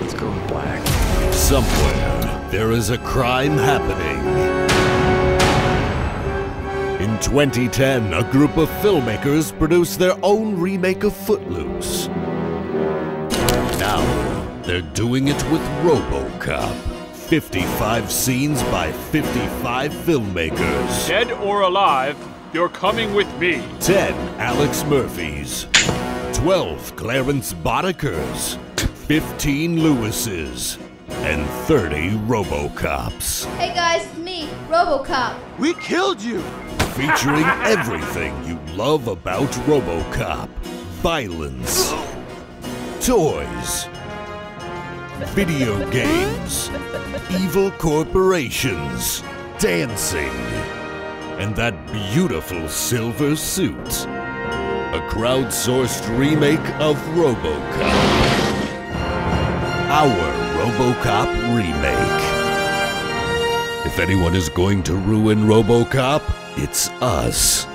Let's go with black. Somewhere, there is a crime happening. In 2010, a group of filmmakers produced their own remake of Footloose. Now, they're doing it with RoboCop. 55 scenes by 55 filmmakers. Dead or alive, you're coming with me. 10 Alex Murphys. 12 Clarence Boddickers. 15 Lewises. And 30 RoboCops. Hey guys, it's me, Robocop. We killed you! featuring everything you love about RoboCop. Violence, toys, video games, evil corporations, dancing, and that beautiful silver suit. A crowdsourced remake of RoboCop. Our RoboCop remake. If anyone is going to ruin RoboCop, it's us.